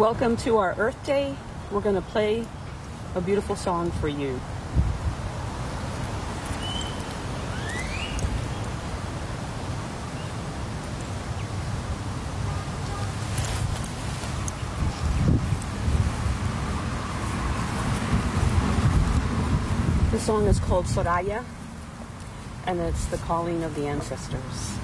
Welcome to our Earth Day. We're going to play a beautiful song for you. The song is called Soraya, and it's the calling of the ancestors.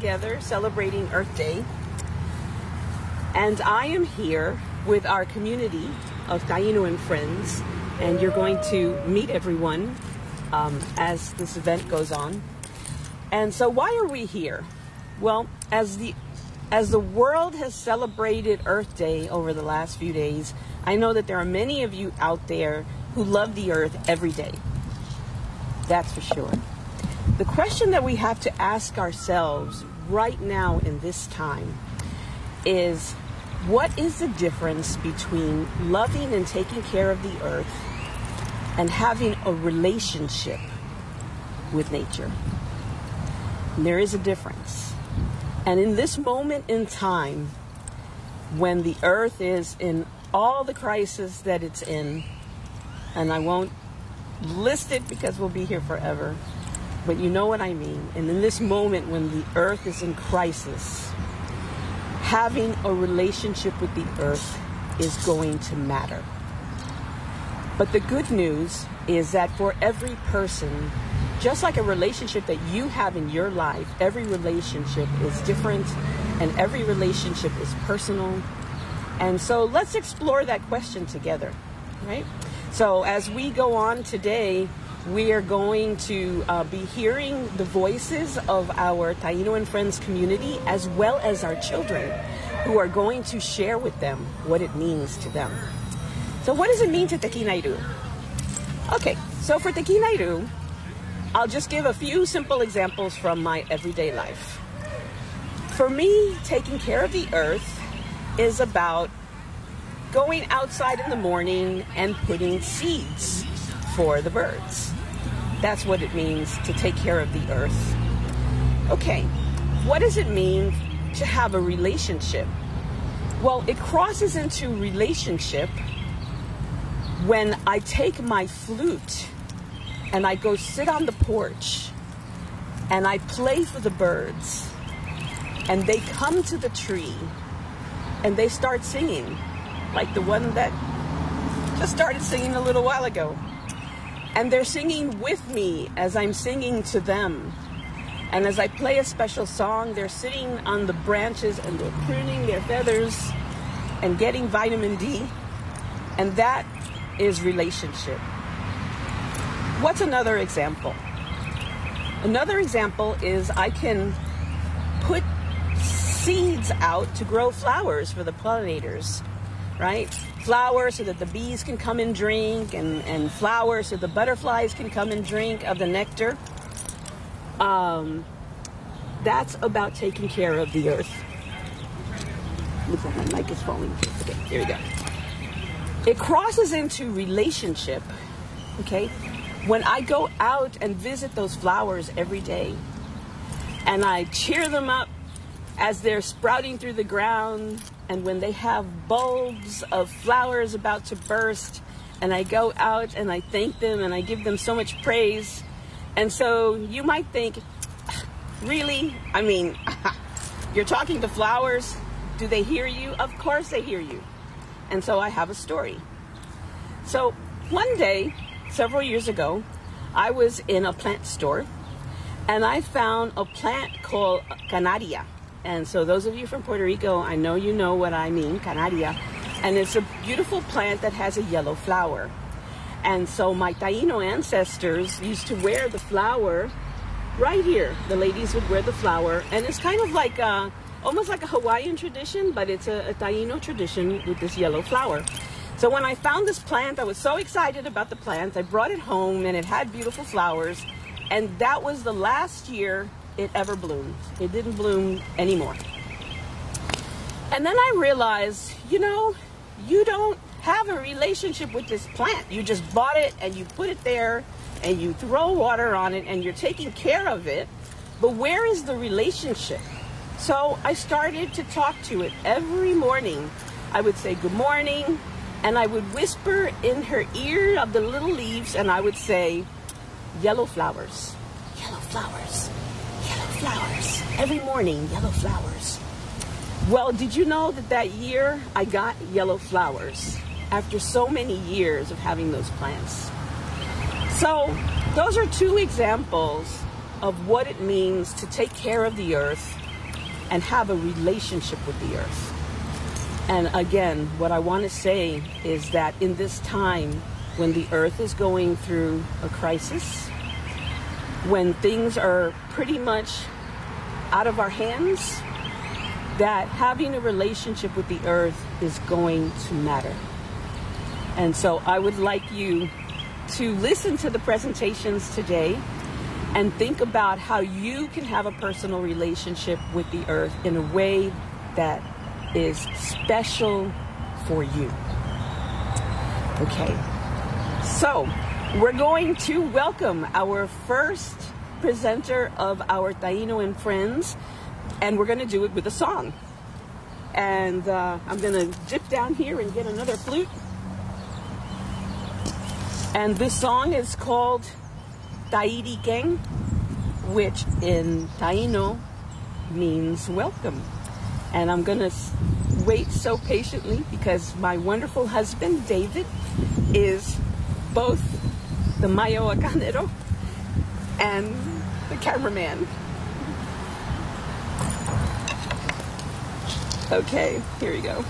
Together celebrating Earth Day. And I am here with our community of Taino and friends, and you're going to meet everyone um, as this event goes on. And so, why are we here? Well, as the as the world has celebrated Earth Day over the last few days, I know that there are many of you out there who love the earth every day. That's for sure. The question that we have to ask ourselves right now in this time is what is the difference between loving and taking care of the earth and having a relationship with nature? And there is a difference. And in this moment in time, when the earth is in all the crisis that it's in, and I won't list it because we'll be here forever, but you know what I mean. And in this moment when the earth is in crisis, having a relationship with the earth is going to matter. But the good news is that for every person, just like a relationship that you have in your life, every relationship is different and every relationship is personal. And so let's explore that question together, right? So as we go on today, we are going to uh, be hearing the voices of our Taino and Friends community as well as our children who are going to share with them what it means to them. So what does it mean to Tekina-eirú? Okay, so for Tekina-eirú, I'll just give a few simple examples from my everyday life. For me, taking care of the earth is about going outside in the morning and putting seeds for the birds. That's what it means to take care of the earth. Okay, what does it mean to have a relationship? Well, it crosses into relationship when I take my flute and I go sit on the porch and I play for the birds and they come to the tree and they start singing like the one that just started singing a little while ago. And they're singing with me as I'm singing to them. And as I play a special song, they're sitting on the branches and they're pruning their feathers and getting vitamin D. And that is relationship. What's another example? Another example is I can put seeds out to grow flowers for the pollinators, right? Flowers so that the bees can come and drink, and, and flowers so the butterflies can come and drink of the nectar. Um, that's about taking care of the earth. Looks like my mic is falling. Okay, here we go. It crosses into relationship, okay? When I go out and visit those flowers every day, and I cheer them up as they're sprouting through the ground and when they have bulbs of flowers about to burst and I go out and I thank them and I give them so much praise. And so you might think, really? I mean, you're talking to flowers. Do they hear you? Of course they hear you. And so I have a story. So one day, several years ago, I was in a plant store and I found a plant called Canaria. And so those of you from Puerto Rico, I know you know what I mean, canaria. And it's a beautiful plant that has a yellow flower. And so my Taino ancestors used to wear the flower right here. The ladies would wear the flower. And it's kind of like a, almost like a Hawaiian tradition, but it's a, a Taino tradition with this yellow flower. So when I found this plant, I was so excited about the plant. I brought it home and it had beautiful flowers. And that was the last year it ever bloomed. It didn't bloom anymore. And then I realized, you know, you don't have a relationship with this plant. You just bought it and you put it there and you throw water on it and you're taking care of it. But where is the relationship? So I started to talk to it every morning. I would say good morning and I would whisper in her ear of the little leaves and I would say, yellow flowers, yellow flowers flowers. Every morning, yellow flowers. Well, did you know that that year I got yellow flowers after so many years of having those plants? So, those are two examples of what it means to take care of the earth and have a relationship with the earth. And again, what I want to say is that in this time when the earth is going through a crisis, when things are pretty much out of our hands, that having a relationship with the earth is going to matter. And so I would like you to listen to the presentations today and think about how you can have a personal relationship with the earth in a way that is special for you. Okay, so we're going to welcome our first presenter of our Taino and Friends, and we're going to do it with a song. And uh, I'm going to dip down here and get another flute. And this song is called Tahiti Keng, which in Taino means welcome. And I'm going to wait so patiently because my wonderful husband, David, is both the Mayohuacanero and the cameraman. Okay, here we go.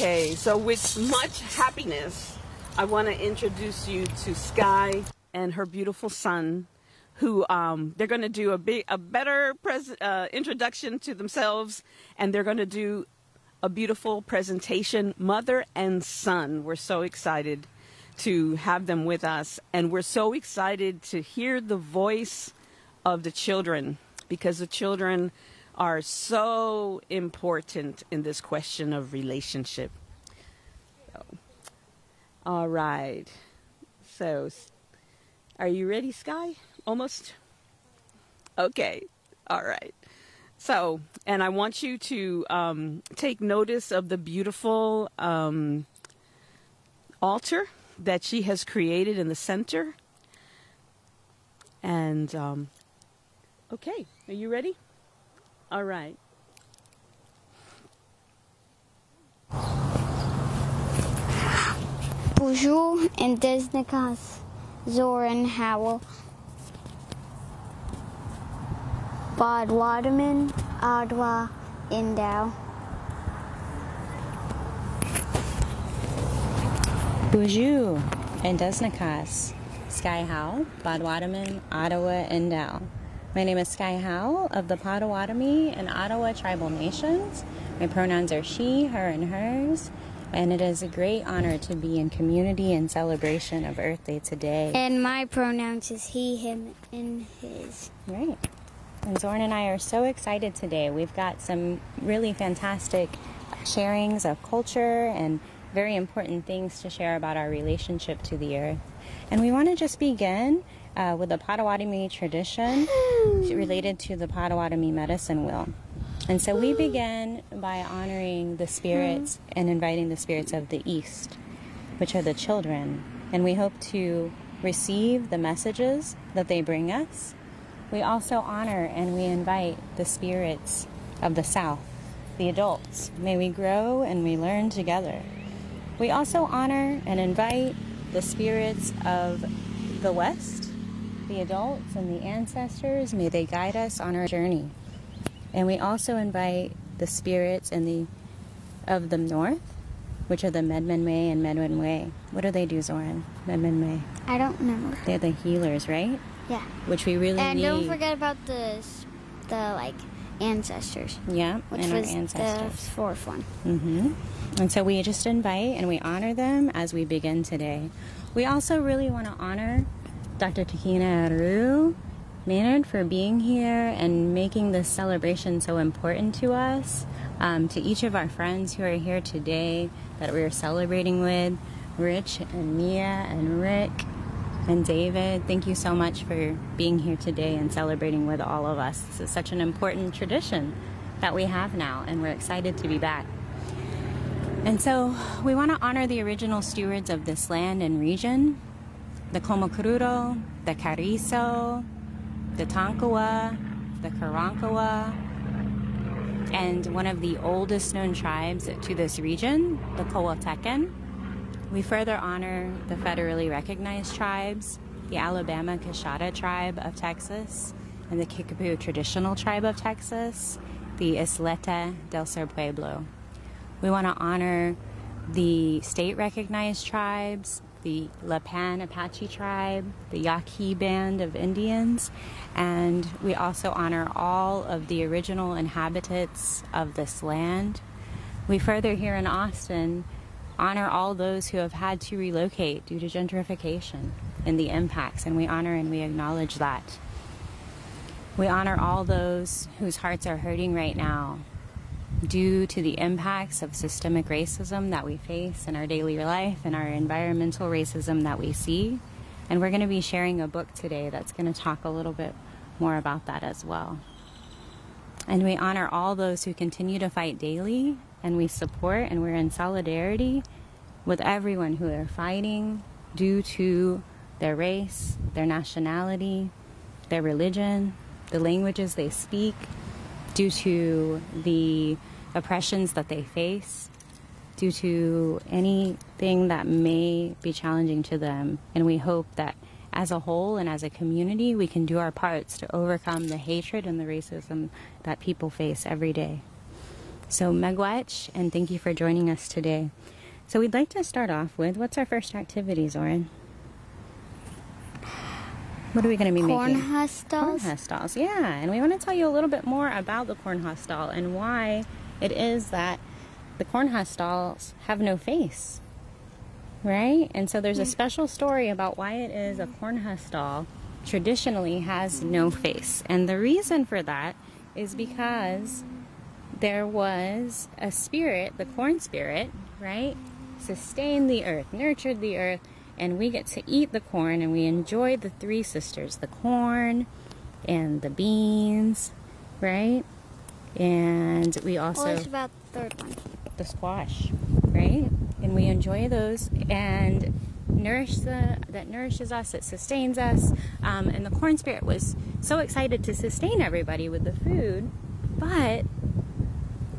Okay, so with much happiness, I want to introduce you to Skye and her beautiful son, who um, they're going to do a a better uh, introduction to themselves, and they're going to do a beautiful presentation, mother and son. We're so excited to have them with us, and we're so excited to hear the voice of the children because the children are so important in this question of relationship. So, all right. So, are you ready, Skye? Almost? Okay. All right. So, and I want you to um, take notice of the beautiful um, altar that she has created in the center. And, um, okay, are you ready? All right. Bonjour and Desnikas, Zoran Howell, Bod Waterman, Adwa, Indow. Bonjour and Desnikas, Skye Howe, Bodwadaman, Ottawa, Indow. My name is Skye Howell of the Potawatomi and Ottawa Tribal Nations. My pronouns are she, her, and hers. And it is a great honor to be in community and celebration of Earth Day today. And my pronouns is he, him, and his. Right. And Zorn and I are so excited today. We've got some really fantastic sharings of culture and very important things to share about our relationship to the earth. And we want to just begin uh, with the Potawatomi tradition related to the Potawatomi medicine wheel. And so we begin by honoring the spirits and inviting the spirits of the East, which are the children. And we hope to receive the messages that they bring us. We also honor and we invite the spirits of the South, the adults. May we grow and we learn together. We also honor and invite the spirits of the West, the adults and the ancestors. May they guide us on our journey. And we also invite the spirits and the of the North, which are the Medmenwe and Medwenwe. What do they do, Zoran? Medmenwe. I don't remember. They're the healers, right? Yeah. Which we really And need. don't forget about the, the like, ancestors, yeah, which and our was the ancestors. fourth one. Mm-hmm. And so we just invite and we honor them as we begin today. We also really want to honor Dr. Tekina-eirú Maynard for being here and making this celebration so important to us. Um, to each of our friends who are here today that we are celebrating with, Rich and Mia and Rick and David, thank you so much for being here today and celebrating with all of us. This is such an important tradition that we have now, and we're excited to be back. And so we want to honor the original stewards of this land and region the Komokururo, the Carrizo, the Tonkawa, the Karankawa, and one of the oldest known tribes to this region, the Coahuiltecan. We further honor the federally recognized tribes, the Alabama Coushatta tribe of Texas, and the Kickapoo traditional tribe of Texas, the Ysleta del Sur Pueblo. We want to honor the state recognized tribes, the Lipan Apache tribe, the Yaqui band of Indians, and we also honor all of the original inhabitants of this land. We further here in Austin honor all those who have had to relocate due to gentrification and the impacts, and we honor and we acknowledge that. We honor all those whose hearts are hurting right now due to the impacts of systemic racism that we face in our daily life and our environmental racism that we see. And we're going to be sharing a book today that's going to talk a little bit more about that as well. And we honor all those who continue to fight daily, and we support and we're in solidarity with everyone who are fighting due to their race, their nationality, their religion, the languages they speak, due to the oppressions that they face, due to anything that may be challenging to them. And we hope that as a whole and as a community, we can do our parts to overcome the hatred and the racism that people face every day. So, Megwach, and thank you for joining us today. So, we'd like to start off with what's our first activity, Zoran? What are we going to be Corn making? Corn dolls. husk dolls, yeah. And we want to tell you a little bit more about the corn husk doll and why it is that the corn husk dolls have no face, right? And so there's a mm. special story about why it is a corn husk doll traditionally has no face. And the reason for that is because there was a spirit, the corn spirit, right? Sustained the earth, nurtured the earth, and we get to eat the corn and we enjoy the three sisters the corn and the beans, right? And we also What about the third one? the squash, right? And we enjoy those and nourish the that nourishes us, it sustains us. Um, and the corn spirit was so excited to sustain everybody with the food, but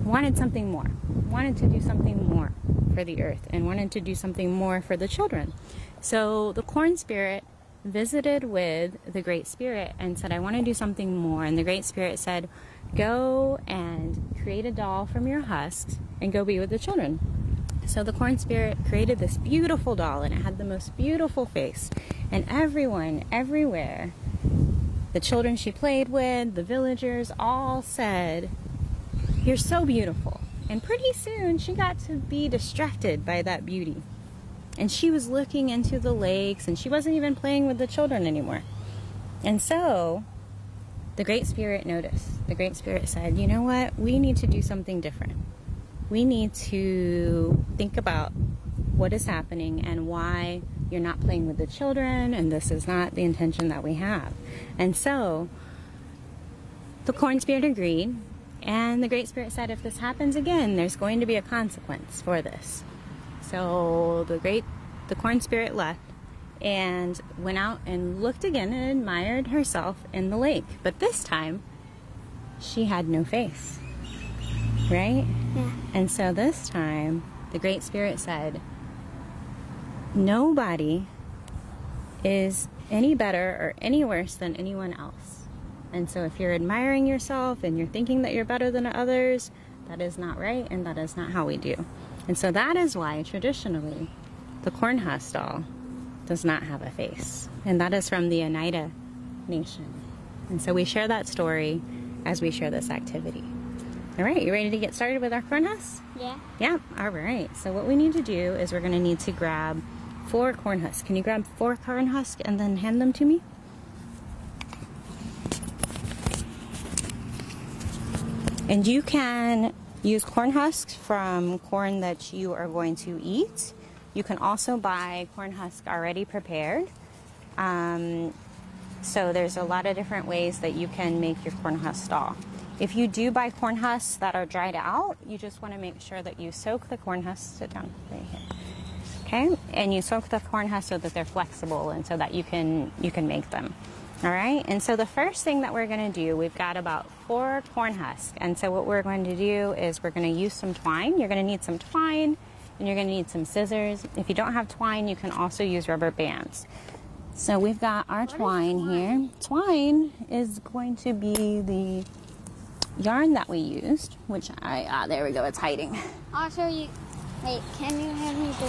wanted something more, wanted to do something more for the earth, and wanted to do something more for the children. So the corn spirit visited with the Great Spirit and said, I want to do something more. And the Great Spirit said, Go and create a doll from your husks and go be with the children. So the corn spirit created this beautiful doll and it had the most beautiful face. And everyone, everywhere, the children she played with, the villagers, all said, You're so beautiful. And pretty soon she got to be distracted by that beauty. And she was looking into the lakes and she wasn't even playing with the children anymore. And so the Great Spirit noticed. The Great Spirit said, You know what? We need to do something different. We need to think about what is happening and why you're not playing with the children, and this is not the intention that we have. And so the corn spirit agreed, and the Great Spirit said, If this happens again, there's going to be a consequence for this. So the great, the corn spirit left and went out and looked again and admired herself in the lake. But this time, she had no face. Right? Yeah. And so this time, the Great Spirit said, Nobody is any better or any worse than anyone else. And so if you're admiring yourself and you're thinking that you're better than others, that is not right and that is not how we do. And so that is why traditionally the corn husk doll does not have a face. And that is from the Oneida Nation. And so we share that story as we share this activity. All right, you ready to get started with our corn husk? Yeah. Yeah, all right. So what we need to do is we're going to need to grab four corn husks. Can you grab four corn husks and then hand them to me? And you can use corn husks from corn that you are going to eat. You can also buy corn husk already prepared. Um, so there's a lot of different ways that you can make your corn husk doll. If you do buy corn husks that are dried out, you just want to make sure that you soak the corn husks. Sit down right here. Okay, and you soak the corn husks so that they're flexible and so that you can you can make them. All right, and so the first thing that we're going to do, we've got about four corn husks, and so what we're going to do is we're going to use some twine. You're going to need some twine, and you're going to need some scissors. If you don't have twine, you can also use rubber bands. So we've got our twine, here. Twine is going to be the yarn that we used, which I ah there we go, it's hiding. Also, you wait. Can you hand me the?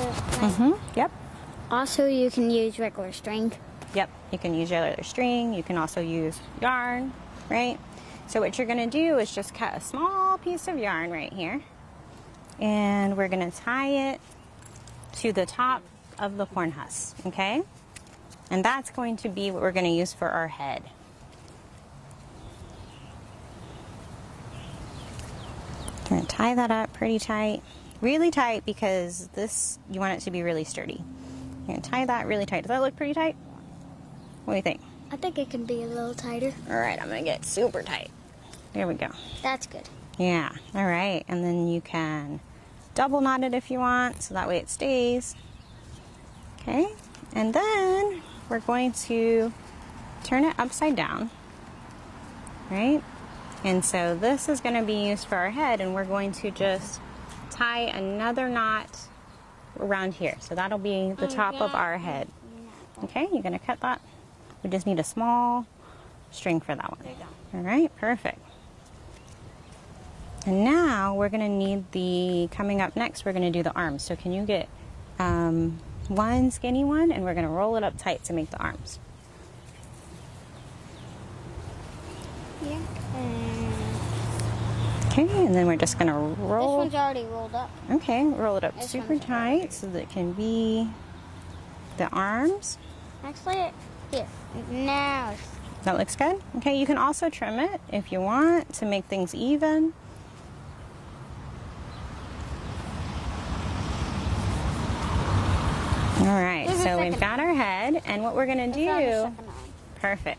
Mm-hmm. Yep. Also, you can use regular string. Yep, you can use your leather string. You can also use yarn, right? So what you're gonna do is just cut a small piece of yarn right here, and we're gonna tie it to the top of the corn husk, okay? And that's going to be what we're gonna use for our head. We're gonna tie that up pretty tight, really tight because this you want it to be really sturdy. You're gonna tie that really tight. Does that look pretty tight? What do you think? I think it can be a little tighter. All right, I'm gonna get super tight. There we go. That's good. Yeah, all right. And then you can double knot it if you want, so that way it stays. Okay, and then we're going to turn it upside down, right? And so this is gonna be used for our head, and we're going to just tie another knot around here. So that'll be the oh, top of our head. Okay, you're gonna cut that We just need a small string for that one. There you go. All right, perfect. And now we're going to need the, coming up next, we're going to do the arms. So can you get um, one skinny one and we're going to roll it up tight to make the arms. Yeah. Okay, and then we're just going to roll. this one's already rolled up. Okay, roll it up This super tight so that it can be the arms. Actually, here. Now. That looks good. Okay, you can also trim it if you want to make things even. All right, so we've got our head, and what we're gonna I found a do, perfect.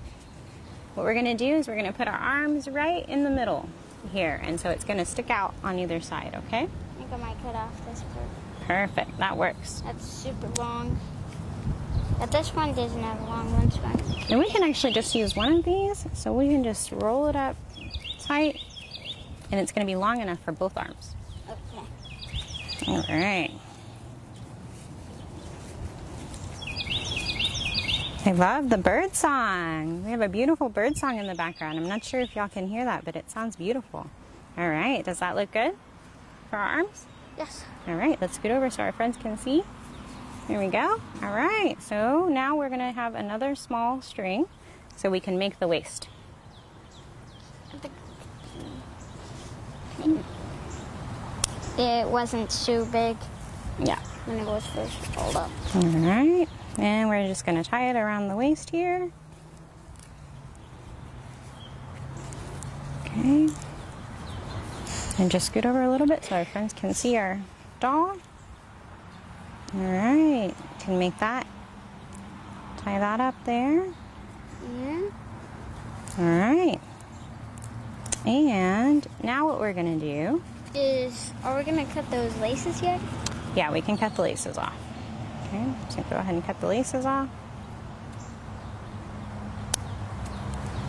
What we're gonna do is we're gonna put our arms right in the middle here, and so it's gonna stick out on either side, okay? I think I might cut off this part. Perfect, that works. That's super long. But this one doesn't have a long one, so And we can actually just use one of these, so we can just roll it up tight, and it's gonna be long enough for both arms. Okay. All right. I love the bird song. We have a beautiful bird song in the background. I'm not sure if y'all can hear that, but it sounds beautiful. All right, does that look good for our arms? Yes. All right, let's scoot over so our friends can see. There we go. All right, so now we're gonna have another small string so we can make the waist. It wasn't too big Yeah. was first rolled up. All right, and we're just gonna tie it around the waist here. Okay. And just scoot over a little bit so our friends can see our doll. All right, can make that, tie that up there. Yeah. All right. And now what we're gonna do, Is are we gonna cut those laces yet? yeah, we can cut the laces off. Okay, so go ahead and cut the laces off.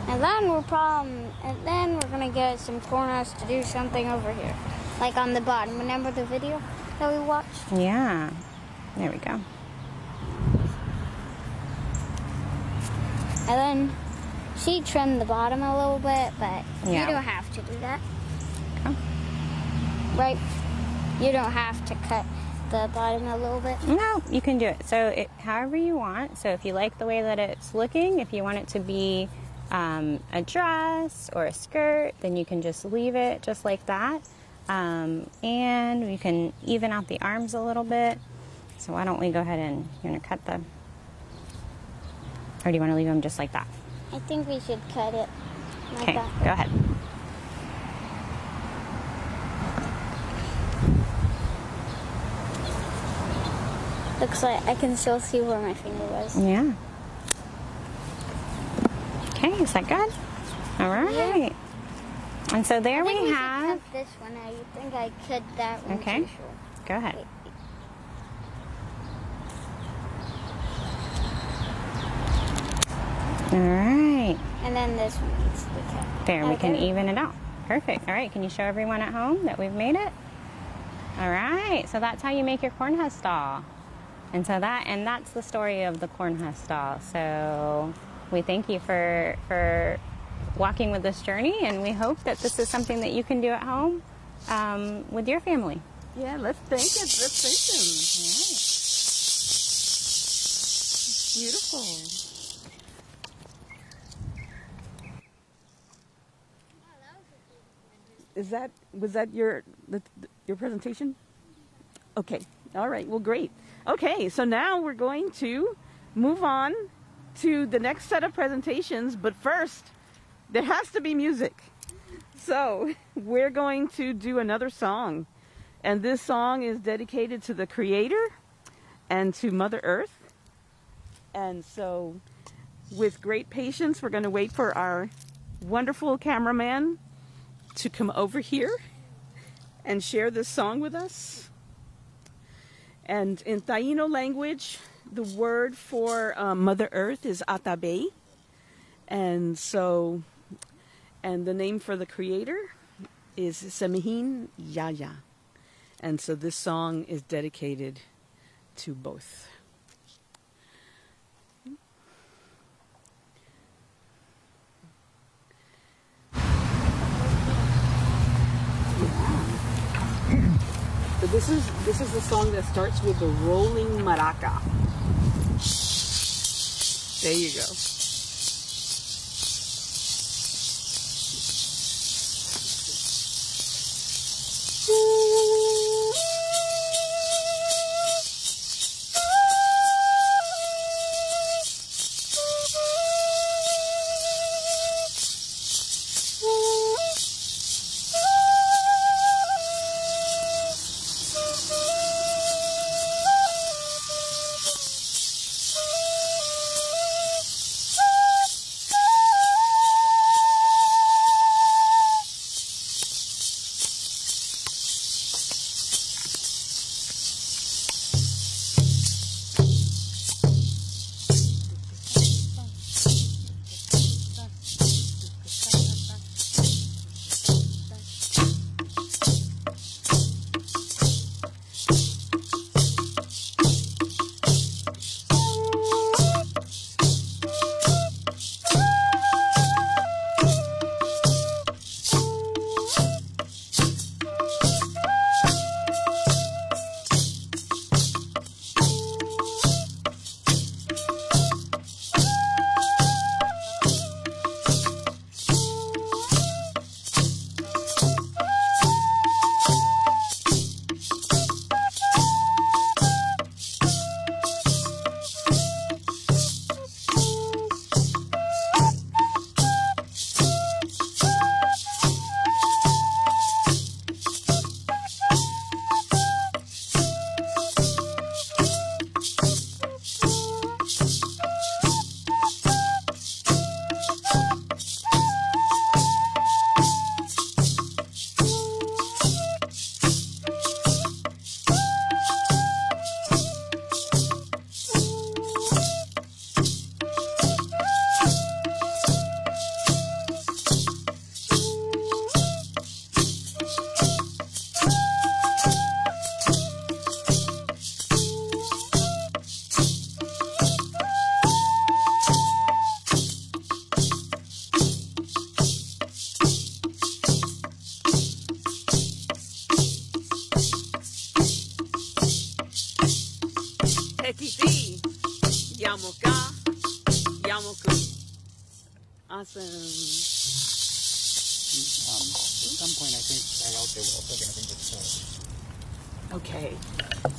And then we're probably, and then we're gonna get some corners to do something over here, like on the bottom. Remember the video that we watched? Yeah, there we go. And then she trimmed the bottom a little bit, but Yeah. you don't have to do that, Okay. right? You don't have to cut the bottom a little bit. No, you can do it. So it, however you want. So if you like the way that it's looking, if you want it to be um, a dress or a skirt, then you can just leave it just like that. Um, and you can even out the arms a little bit. So why don't we go ahead and you want to cut the, or do you want to leave them just like that? I think we should cut it like Okay, that. go ahead. Looks like I can still see where my finger was. Yeah. Okay, is that good? All right. Yeah. And so there we have. cut this one. I think I cut that one Okay. Go ahead. Wait. All right. And then this one needs to be cut. There, we can even it out. Perfect. All right, can you show everyone at home that we've made it? All right, so that's how you make your corn husk doll. And so that, and that's the story of the corn husk doll. So we thank you for, for walking with this journey, and we hope that this is something that you can do at home um, with your family. Yeah, let's thank it. Let's thank him. Beautiful. Is that was that your the, your presentation? Okay. All right. Well, great. Okay. So now we're going to move on to the next set of presentations, but first there has to be music. So, we're going to do another song. And this song is dedicated to the Creator and to Mother Earth. And so, with great patience, we're going to wait for our wonderful cameraman to come over here and share this song with us. And in Taino language, the word for um, Mother Earth is Atabey. And so, and the name for the creator is Semihin Yaya. And so this song is dedicated to both. This is this is the song that starts with the rolling maraca. There you go.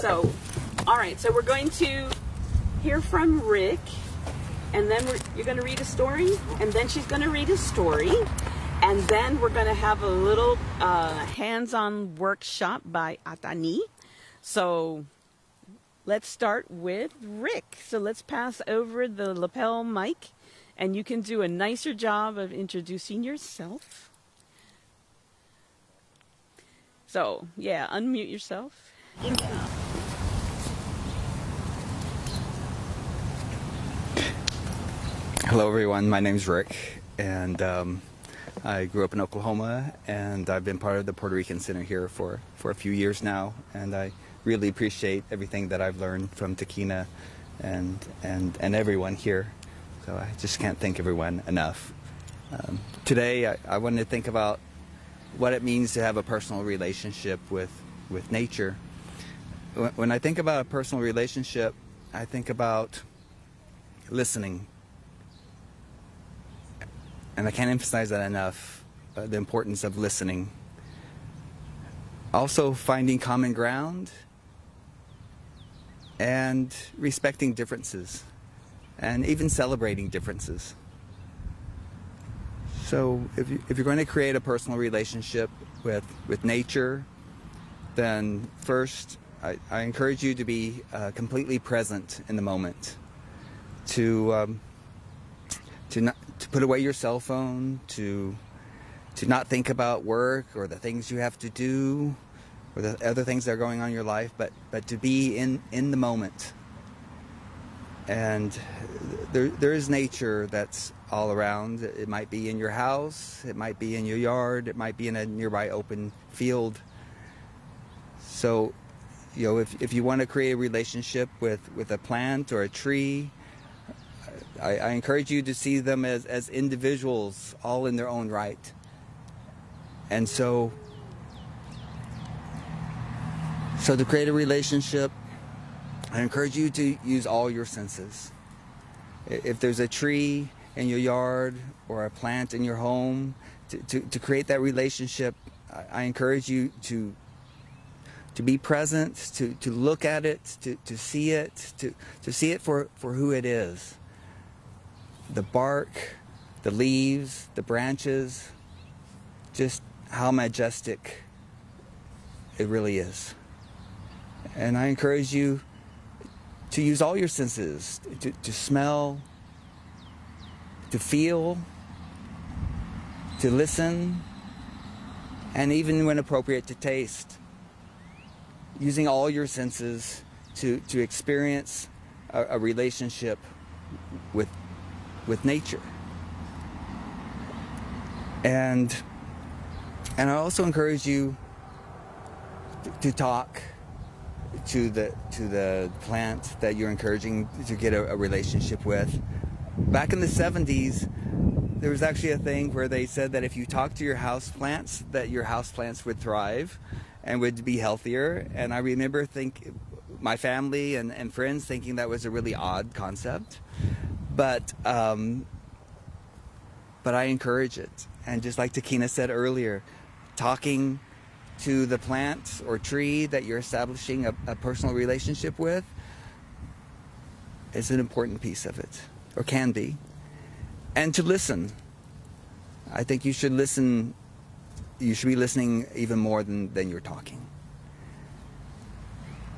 So, all right. So we're going to hear from Rick, and then you're going to read a story, and then she's going to read a story, and then we're going to have a little uh, hands-on workshop by Ata'Ni. So let's start with Rick. So let's pass over the lapel mic, and you can do a nicer job of introducing yourself. So, yeah, unmute yourself. Hello, everyone. My name's Rick, and um, I grew up in Oklahoma, and I've been part of the Puerto Rican Center here for, for a few years now, and I really appreciate everything that I've learned from Tekina and and and everyone here. So I just can't thank everyone enough. Um, today, I, I wanted to think about what it means to have a personal relationship with with nature. When I think about a personal relationship, I think about listening and I can't emphasize that enough uh, the importance of listening. Also, finding common ground and respecting differences and even celebrating differences. So, if, you, if you're going to create a personal relationship with, with nature, then first, I, I encourage you to be uh, completely present in the moment, to um, to not to put away your cell phone, to to not think about work or the things you have to do or the other things that are going on in your life, but but to be in in the moment. And there there is nature that's all around. It might be in your house, it might be in your yard, it might be in a nearby open field. So, you know, if if you want to create a relationship with with a plant or a tree, I, I, encourage you to see them as, as individuals, all in their own right. And so, So to create a relationship, I encourage you to use all your senses. If there's a tree in your yard or a plant in your home, to, to, to create that relationship, I, I encourage you to to be present, to, to look at it, to, to see it, to, to see it for, for who it is. The bark, the leaves, the branches, just how majestic it really is. And I encourage you to use all your senses to, to smell, to feel, to listen, and even when appropriate, to taste. Using all your senses to, to experience a, a relationship with, with nature. And, and I also encourage you to talk to the to the plant that you're encouraging to get a, a, relationship with. Back in the 70s, there was actually a thing where they said that if you talk to your house plants, that your house plants would thrive and would be healthier. And I remember think my family and, and friends thinking that was a really odd concept, but um, but I encourage it. And just like Tekina said earlier, talking to the plant or tree that you're establishing a, a personal relationship with is an important piece of it, or can be. And to listen. I think you should listen, you should be listening even more than, than you're talking.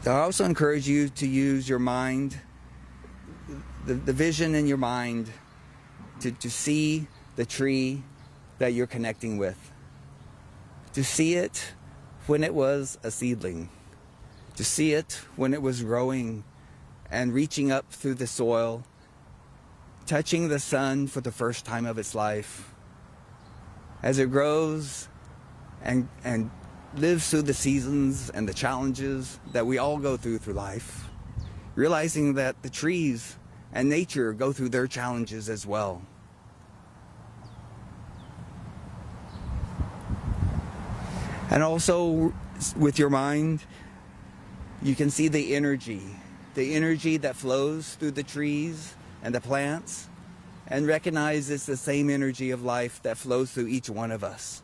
So I also encourage you to use your mind, the, the vision in your mind, to, to see the tree that you're connecting with. To see it when it was a seedling, to see it when it was growing and reaching up through the soil, touching the sun for the first time of its life. As it grows and, and lives through the seasons and the challenges that we all go through through life, realizing that the trees and nature go through their challenges as well. And also with your mind, you can see the energy, the energy that flows through the trees and the plants, and recognize it's the same energy of life that flows through each one of us.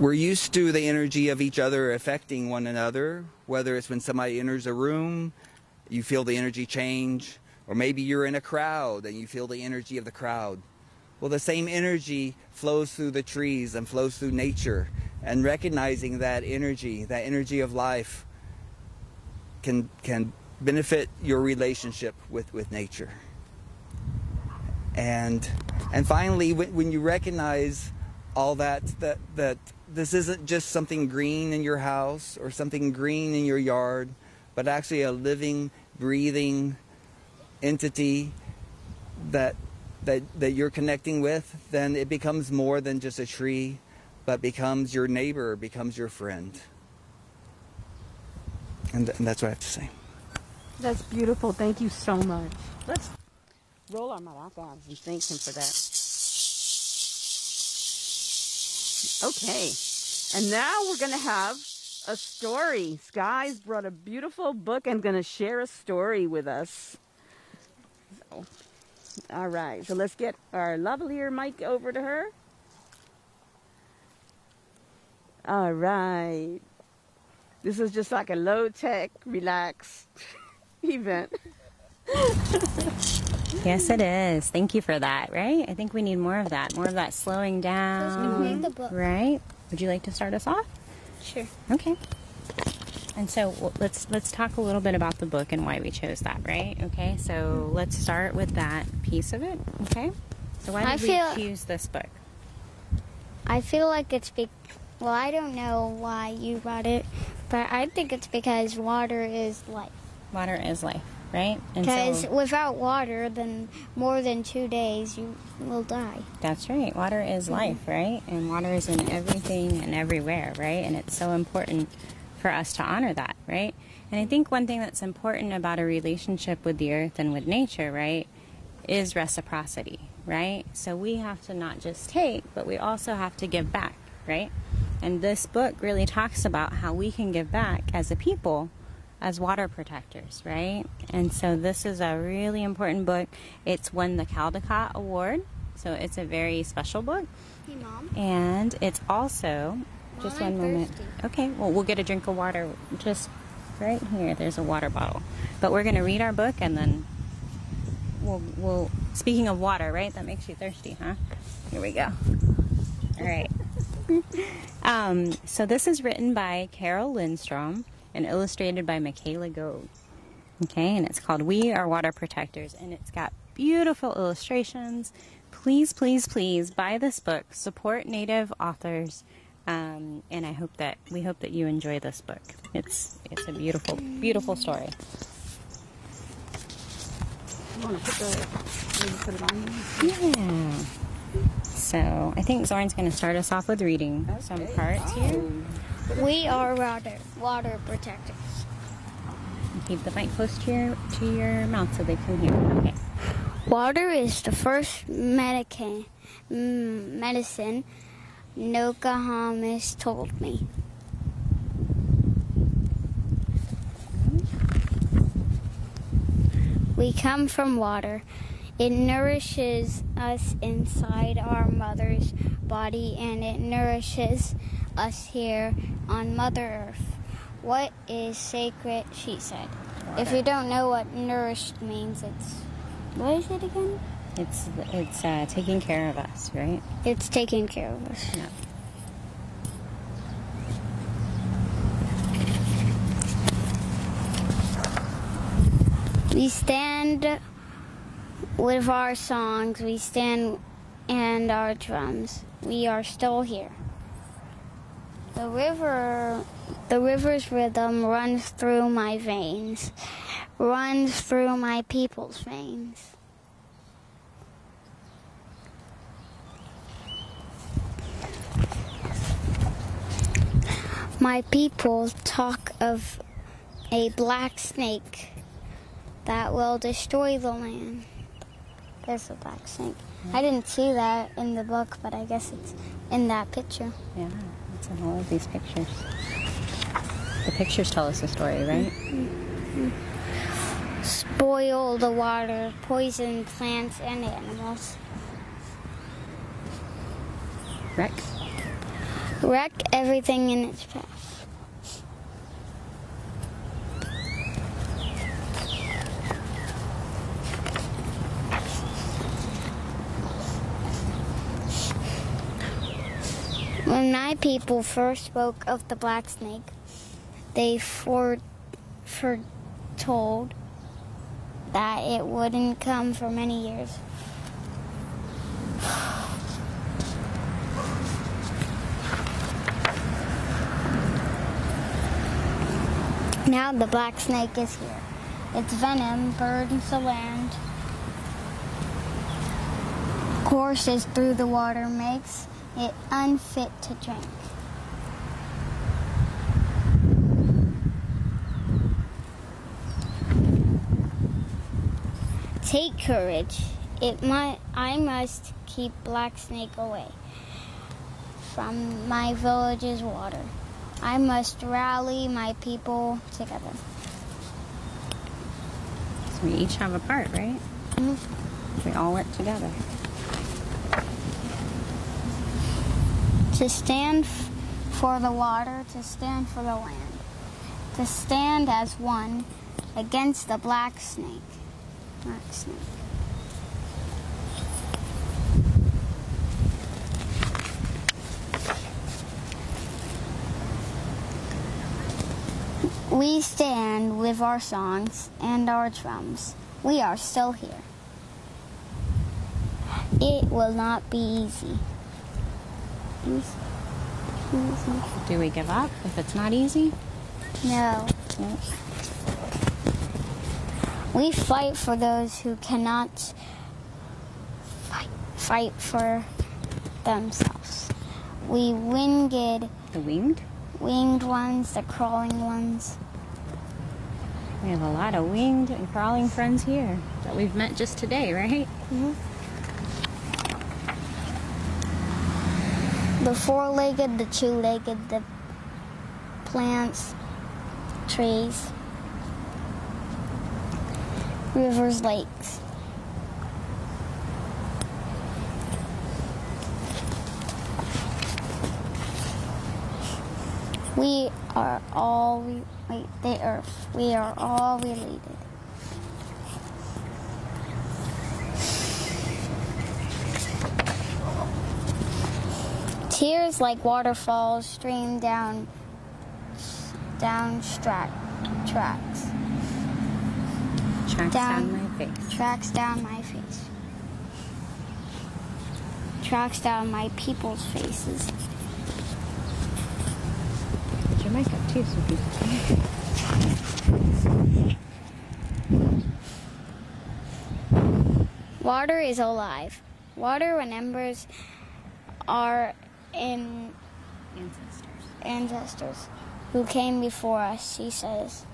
We're used to the energy of each other affecting one another, whether it's when somebody enters a room, you feel the energy change, or maybe you're in a crowd and you feel the energy of the crowd. Well, the same energy flows through the trees and flows through nature. And recognizing that energy, that energy of life, can, can benefit your relationship with, with nature. And, and finally, when, when you recognize all that, that, that this isn't just something green in your house or something green in your yard, but actually a living, breathing entity that that, that you're connecting with, then it becomes more than just a tree, but becomes your neighbor, becomes your friend. And, th- and that's what I have to say. That's beautiful. Thank you so much. Let's roll our maracas and thank him for that. Okay. And now we're going to have a story. Skye's brought a beautiful book and going to share a story with us. So. All right, so let's get our lavalier mic over to her. All right. This is just like a low tech, relaxed event. yes, it is. Thank you for that, right? I think we need more of that, more of that slowing down. Right? Would you like to start us off? Sure. Okay. And so let's let's talk a little bit about the book and why we chose that, right? Okay, so let's start with that piece of it. Okay, so why did I we feel, choose this book? I feel like it's be well, I don't know why you brought it, but I think it's because water is life. Water is life, right? Because so, without water, then more than two days you will die. That's right. Water is life, right? And water is in everything and everywhere, right? And it's so important for us to honor that, right? And I think one thing that's important about a relationship with the earth and with nature, right, is reciprocity, right? So we have to not just take, but we also have to give back, right? And this book really talks about how we can give back as a people as water protectors, right? And so this is a really important book. It's won the Caldecott Award, so it's a very special book. Hey, Mom. And it's also just I'm one moment. thirsty. Okay, well we'll get a drink of water just right here. There's a water bottle. But we're gonna read our book and then we'll we'll speaking of water, right? That makes you thirsty, huh? Here we go. All right. um, so this is written by Carole Lindstrom and illustrated by Michaela Goade. Okay, and it's called We Are Water Protectors, and it's got beautiful illustrations. Please, please, please buy this book. Support Native authors, um, and I hope that we hope that you enjoy this book. It's it's a beautiful, beautiful story. You want to put the, put it on? Yeah. So I think Zorn's going to start us off with reading some parts here. We are water, water protectors. Keep the mic close to your to your mouth so they can hear. Okay. Water is the first medica- mm, medicine Nokomis told me. We come from water. It nourishes us inside our mother's body and it nourishes us here on Mother Earth. What is sacred, she said. If you don't know what nourished means, it's. What is it again? It's it's uh, taking care of us, right? It's taking care of us. Yeah. We stand with our songs, we stand and our drums. We are still here. The river the river's rhythm runs through my veins, runs through my people's veins. My people talk of a black snake that will destroy the land. There's a black snake. I didn't see that in the book, but I guess it's in that picture. Yeah, in all of these pictures. The pictures tell us a story, right? Spoil the water, poison plants and animals, Wreck. wreck everything in its path. When my people first spoke of the black snake, they fore- foretold that it wouldn't come for many years. Now the black snake is here. Its venom burdens the land, courses through the water, makes it unfit to drink. Take courage. It might, I must keep Black Snake away from my village's water. I must rally my people together. So we each have a part, right? Mhm. We all work together. To stand for the water, to stand for the land, to stand as one against the black snake. Black snake. We stand with our songs and our drums. We are still here. It will not be easy. Easy. Easy. Do we give up if it's not easy? No. We fight for those who cannot fight, fight for themselves. We winged, The winged? winged ones, the crawling ones. We have a lot of winged and crawling friends here that we've met just today, right? Mm-hmm. The four-legged, the two-legged, the plants, trees, rivers, lakes. We are all wait, the earth. We are all related. Tears like waterfalls stream down down track tracks. Tracks down, Down. my face. Tracks down my face. Tracks down my people's faces. Put your mic up too so people can. Water is alive. Water remembers our Ancestors. ancestors who came before us, she says.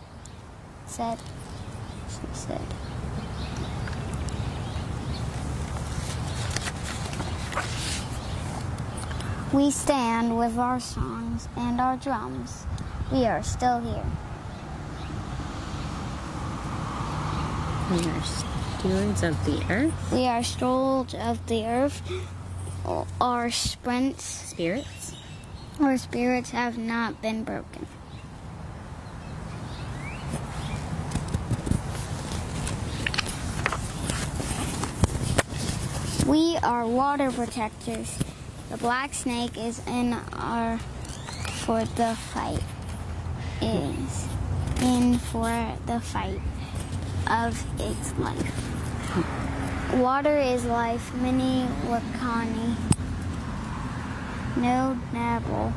Said. She said. We stand with our songs and our drums. We are still here. We are stewards of the earth, We are stewards of the earth. Our sprints, spirits. our spirits have not been broken. We are water protectors. The black snake is in our for the fight. Is in for the fight of its life. Water is life. Mni Wiconi. No nabble.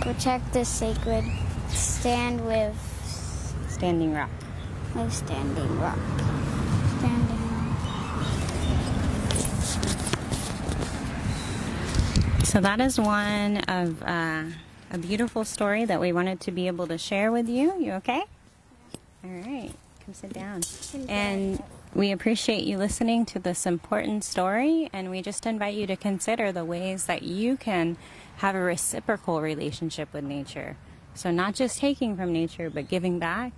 Protect the sacred. Stand with Standing rock. with standing rock. Standing rock. So that is one of uh, a beautiful story that we wanted to be able to share with you. You okay? All right, come sit down. And we appreciate you listening to this important story, and we just invite you to consider the ways that you can have a reciprocal relationship with nature. So, not just taking from nature, but giving back,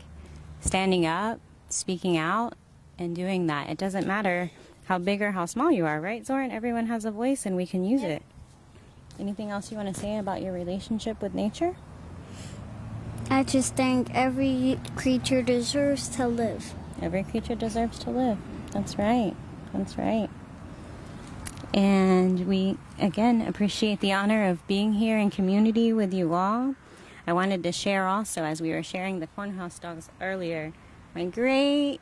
standing up, speaking out, and doing that. It doesn't matter how big or how small you are, right, Zoran? Everyone has a voice, and we can use it. Anything else you want to say about your relationship with nature? I just think every creature deserves to live. Every creature deserves to live. That's right. That's right. And we, again, appreciate the honor of being here in community with you all. I wanted to share also, as we were sharing the cornhusk dolls earlier, my great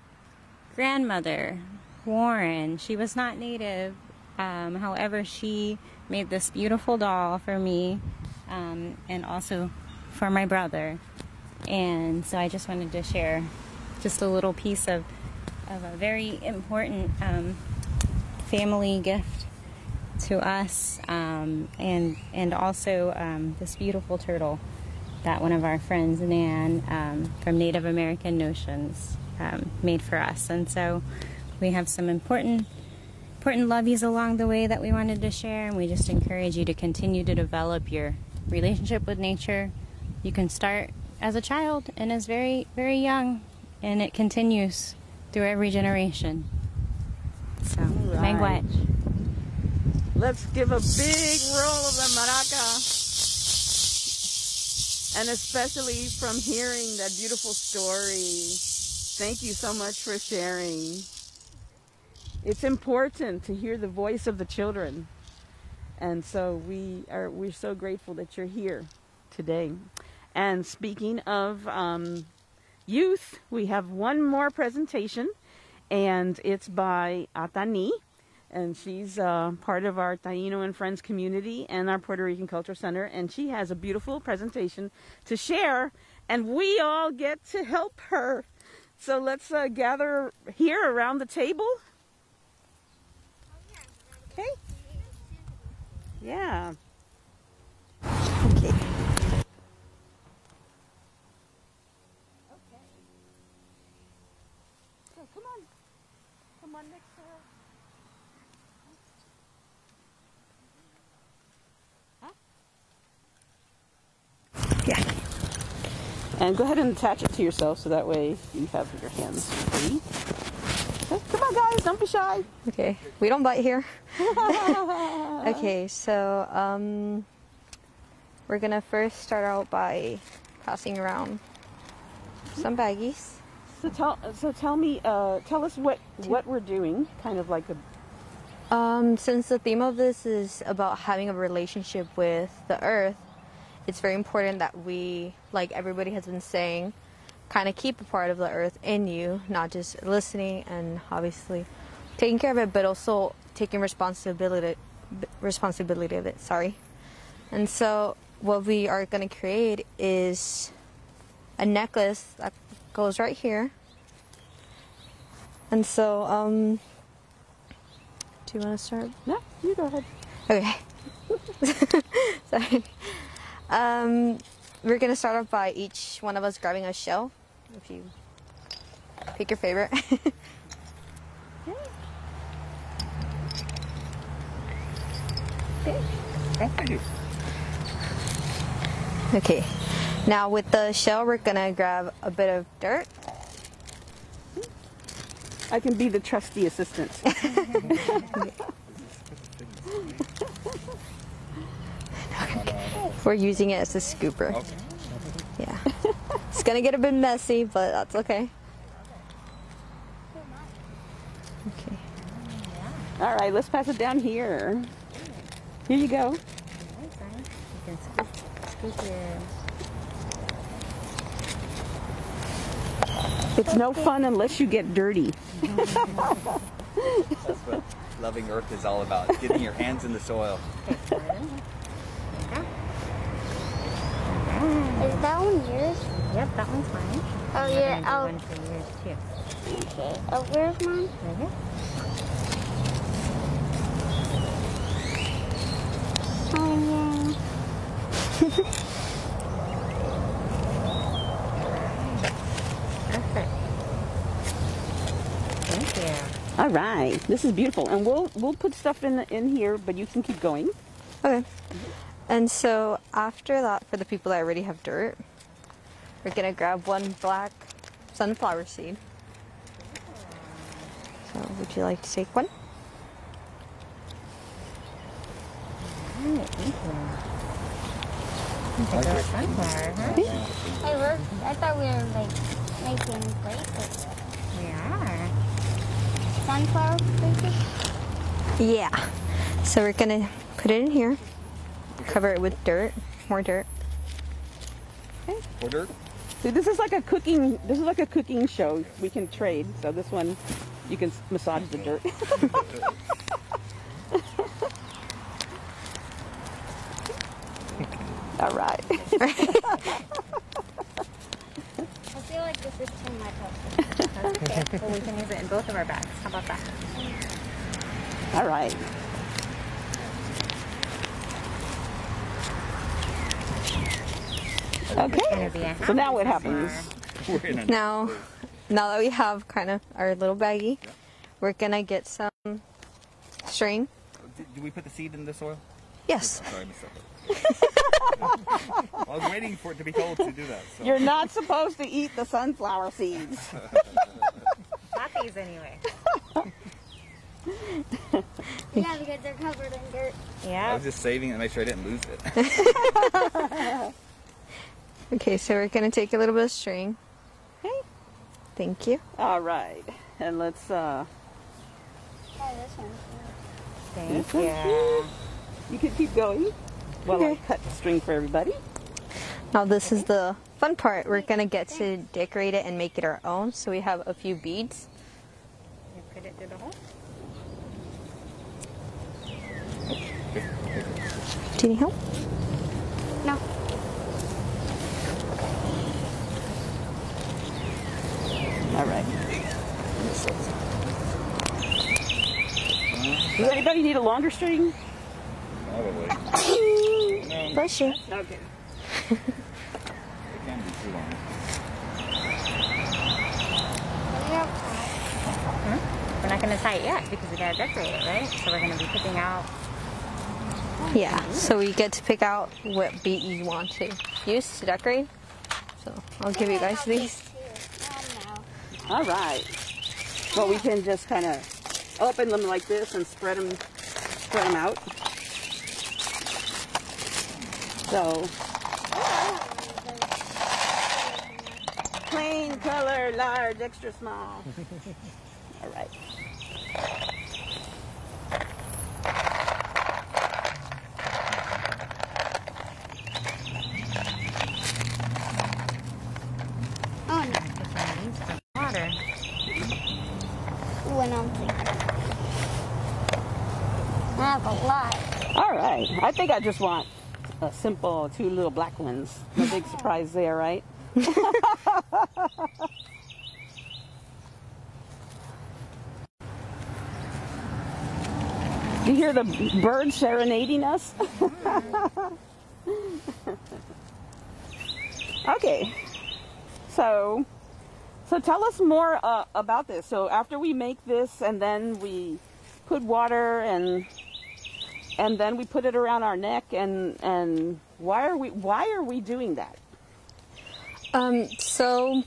grandmother, Warren, she was not native. Um, however, she made this beautiful doll for me um, and also for my brother. And so I just wanted to share just a little piece of, of a very important um, family gift to us, um, and and also um, this beautiful turtle that one of our friends, Nan, um, from Native American Notions, um, made for us. And so we have some important important loveys along the way that we wanted to share, and we just encourage you to continue to develop your relationship with nature. You can start as a child and as very very young, and it continues through every generation. So, Right. Let's give a big roll of the maraca. And especially from hearing that beautiful story. Thank you so much for sharing. It's important to hear the voice of the children. And so we are we're so grateful that you're here today. And speaking of um, youth, we have one more presentation, and it's by Ata'Ni, and she's uh, part of our Taino and Friends community and our Puerto Rican Culture Center, and she has a beautiful presentation to share, and we all get to help her. So let's uh, gather here around the table. Okay. Yeah. Okay. Okay. So come on. Come on next to her. Huh? And go ahead and attach it to yourself so that way you have your hands free. Okay, Come on, guys, don't be shy. Okay, we don't bite here. okay, so um, we're gonna first start out by passing around some baggies. So tell, so tell me, uh, tell us what what we're doing. Kind of like a Um, since the theme of this is about having a relationship with the earth, it's very important that we, like everybody has been saying, kind of keep a part of the earth in you, not just listening and obviously taking care of it, but also taking responsibility responsibility of it. Sorry. And so, what we are going to create is a necklace that goes right here. And so, um, do you want to start? no. You go ahead. Okay. Sorry. Um, we're gonna start off by each one of us grabbing a shell. If you pick your favorite. Okay. Now with the shell, we're gonna grab a bit of dirt. I can be the trusty assistant. We're using it as a scooper. Okay. Yeah. it's gonna get a bit messy, but that's okay. Okay. All right, let's pass it down here. Here you go. You can scoop, scoop It's no fun unless you get dirty. That's what loving Earth is all about. Getting your hands in the soil. Is that one yours? Yep, that one's mine. Oh, We're yeah. gonna do Oh, one for yours too. okay. Oh, where's mine? Right here. Oh, Perfect. Thank you. All right, this is beautiful, and we'll we'll put stuff in the, in here, but you can keep going. Okay. And so after that, for the people that already have dirt, we're gonna grab one black sunflower seed. So would you like to take one? Alright, thank you. Take a sunflower, huh? yeah. Hey, we're, I thought we were like making bracelets. We are. Sunflower bracelets? Yeah. So we're gonna put it in here. Cover it with dirt, more dirt. Or dirt? See, this is like a cooking. This is like a cooking show. We can trade. So this one, you can massage the dirt. All right. I feel like this is too much of it. That's okay. well, we can use it in both of our bags. How about that? All right. Okay. So now what happens? sunflower. We're in a Now, now that we have kind of our little baggie, we're gonna get some string. Did, did we put the seed in the soil? Yes. Sorry, I missed that part. I was waiting for it to be told to do that. So. You're not supposed to eat the sunflower seeds. Not these anyway. Yeah, because they're covered in dirt. Yeah. I was just saving it to make sure I didn't lose it. Okay, so we're gonna take a little bit of string. Okay. Thank you. All right. And let's. uh Try this one. Thank This one's you. You can keep going while I Okay. cut the string for everybody. Now this is the fun part. We're gonna get to decorate it and make it our own. So we have a few beads. You put it through the hole. Do you need help? No. All right. Does anybody need a longer string? Probably. Bless you. Okay. It can be too long. We're not gonna tie it yet because we gotta decorate it, right? So we're gonna be picking out. Yeah. So we get to pick out what bead you want to use to decorate. So I'll give you guys these. All right. Well, we can just kind of open them like this and spread them, spread them out. So, plain color, large, extra small. All right. Oh no. Water. When I'm thinking. I have a lot. All right. I think I just want a simple two little black ones. No big surprise there, right? you hear the birds serenading us? okay. So, so tell us more uh, about this. So after we make this and then we put water and and then we put it around our neck and and why are we why are we doing that Um, so,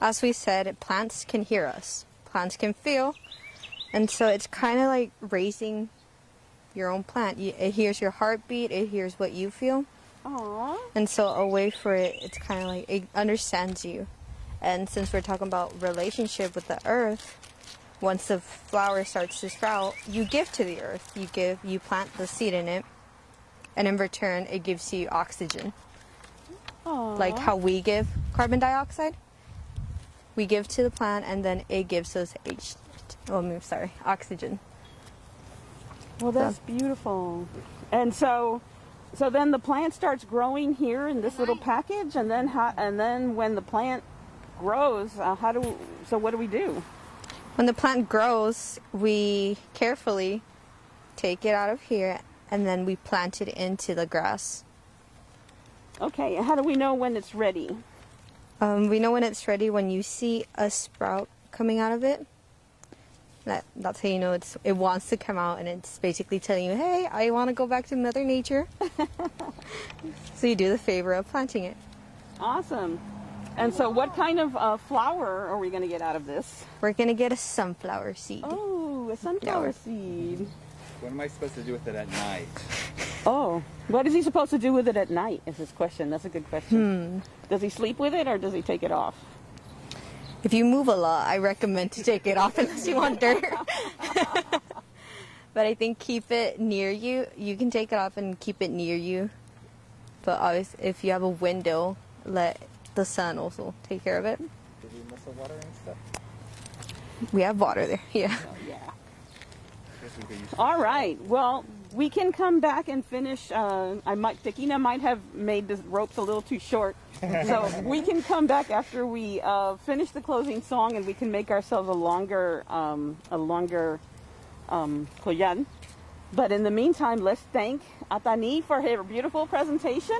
as we said, plants can hear us. Plants can feel, and so it's kind of like raising your own plant. It hears your heartbeat. It hears what you feel, Aww. and so a way for it, it's kind of like it understands you. And since we're talking about relationship with the earth, once the flower starts to sprout, you give to the earth. You give, you plant the seed in it, and in return, it gives you oxygen like how we give carbon dioxide. We give to the plant, and then it gives us H. Oh, I'm sorry, oxygen. well that's beautiful and so so then the plant starts growing here in this little package and then how and then when the plant grows uh, how do so what do we do When the plant grows, we carefully take it out of here, and then we plant it into the grass. okay how do we know when it's ready Um, we know when it's ready when you see a sprout coming out of it. That that's how you know it's it wants to come out, and it's basically telling you, "Hey, I want to go back to Mother Nature." so you do the favor of planting it. awesome and so what kind of uh, flower are we going to get out of this We're gonna get a sunflower seed. oh a sunflower seed What am I supposed to do with it at night? Oh, what is he supposed to do with it at night? Is his question. That's a good question. Does he sleep with it or does he take it off? If you move a lot, I recommend to take it off unless you want dirt. but I think keep it near you. You can take it off and keep it near you. But obviously, if you have a window, let the sun also take care of it. Did we miss the water and stuff? We have water there. Yeah. Yeah. Guess we could use All right. Well, we can come back and finish. Uh, I might, Tekina might have made the ropes a little too short, so we can come back after we uh, finish the closing song, and we can make ourselves a longer, um, a longer um, collar. But in the meantime, let's thank Ata'Ni for her beautiful presentation.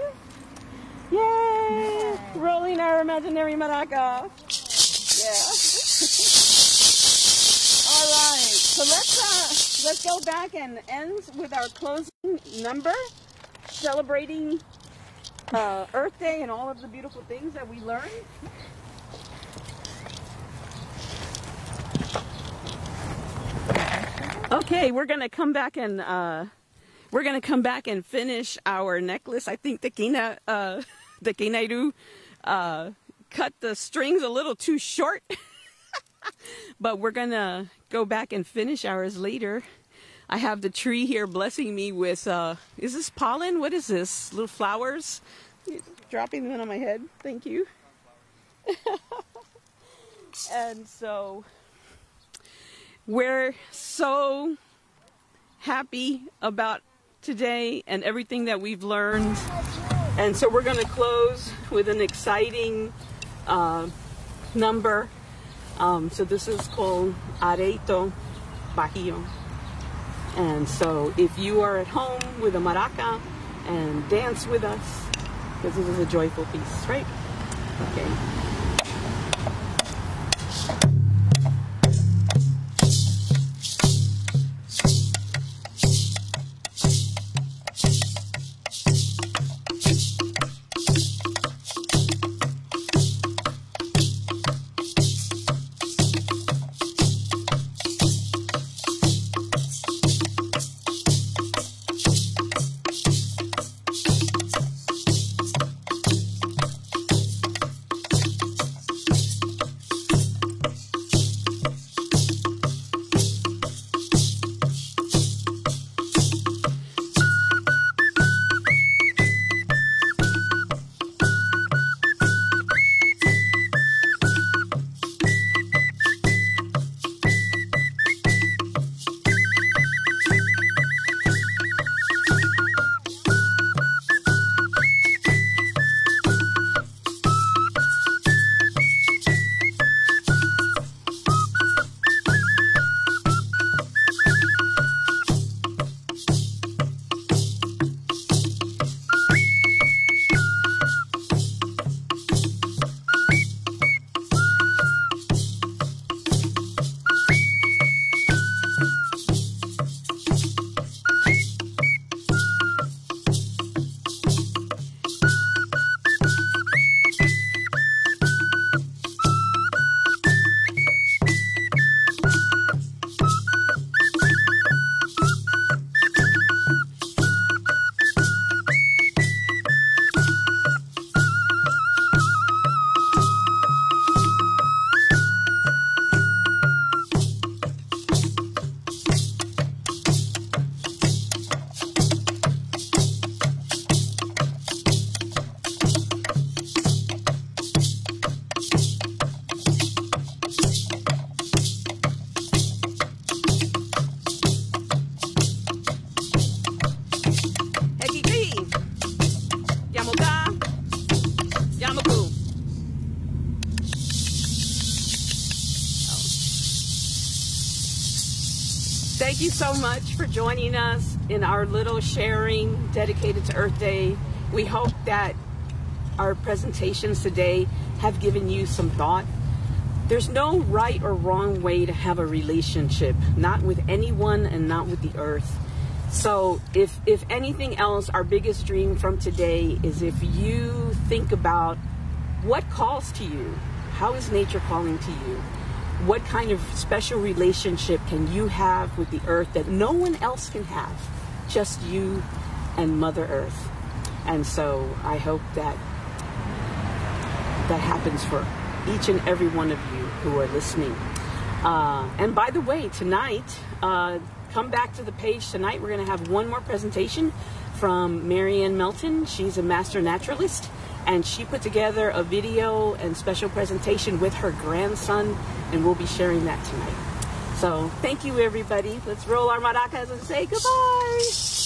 Yay! Rolling our imaginary maraca. Yeah. All right. So let's uh, let's go back and end with our closing number, celebrating uh, Earth Day and all of the beautiful things that we learned. Okay, we're gonna come back and uh, we're gonna come back and finish our necklace. I think the uh, Tekina-eirú, uh, cut the strings a little too short, but we're gonna go back and finish ours later. I have the tree here blessing me with, uh, is this pollen? What is this? Little flowers? Dropping them on my head. Thank you. and so we're so happy about today and everything that we've learned. And so we're going to close with an exciting uh, number. Um, so this is called Areito Bajío. And so if you are at home with a maraca and dance with us, because this is a joyful piece, right? Okay. Joining us in our little sharing dedicated to Earth Day. We hope that our presentations today have given you some thought. There's no right or wrong way to have a relationship, not with anyone and not with the earth. So, if if anything else, our biggest dream from today is if you think about what calls to you, how is nature calling to you? What kind of special relationship can you have with the earth that no one else can have? Just you and Mother Earth. And so I hope that that happens for each and every one of you who are listening. Uh, and by the way, tonight, uh, come back to the page tonight. We're going to have one more presentation from Mary Ann Melton. She's a master naturalist, and she put together a video and special presentation with her grandson, and we'll be sharing that tonight. So thank you, everybody. Let's roll our maracas and say goodbye.